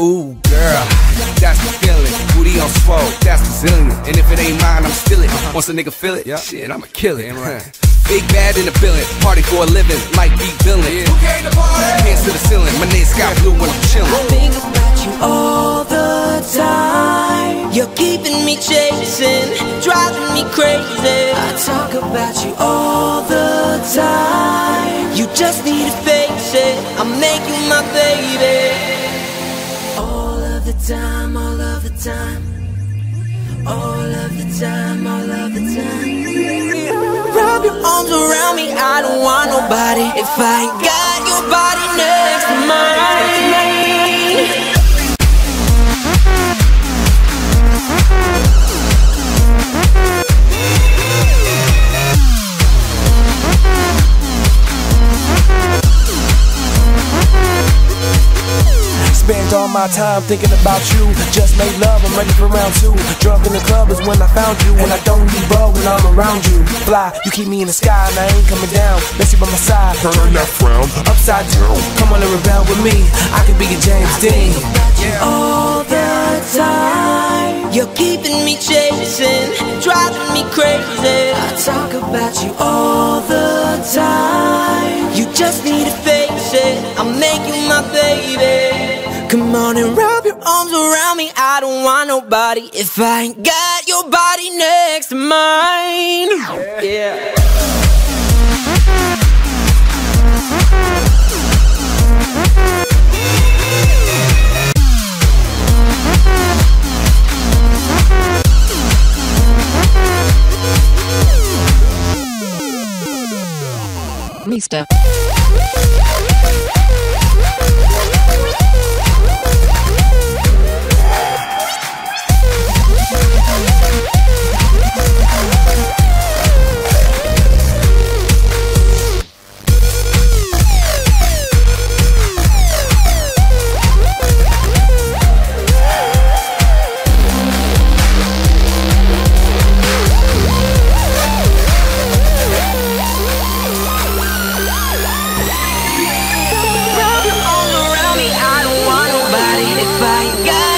Ooh, girl, that's the feeling. Booty on swole, that's Brazilian. And if it ain't mine, I'm still it. Once a nigga feel it, shit, I'ma kill it. Big bad in the building, party for a living, like be villain. Who came to party? Hands to the ceiling, my name's Sky Blue when I'm chillin'. I think about you all the time. You're keeping me chasing, driving me crazy. I talk about you all the time. You just need to face it. I'll make you my baby. Time, all of the time. All of the time, all of the time. Wrap your arms around me, I don't want nobody. If I got all my time thinking about you. Just made love, I'm ready for round two. Drunk in the club is when I found you. And I don't need bug when I'm around you. Fly, you keep me in the sky and I ain't coming down. Let's you by my side. Turn that frown. Upside down. Come on and rebel with me. I could be your James Dean. Yeah. all the time. You're keeping me chasing, driving me crazy. I talk about you all the time. You just need to face it. I'll make you my baby. Come on and wrap your arms around me. I don't want nobody if I ain't got your body next to mine. Yeah. Mr. I got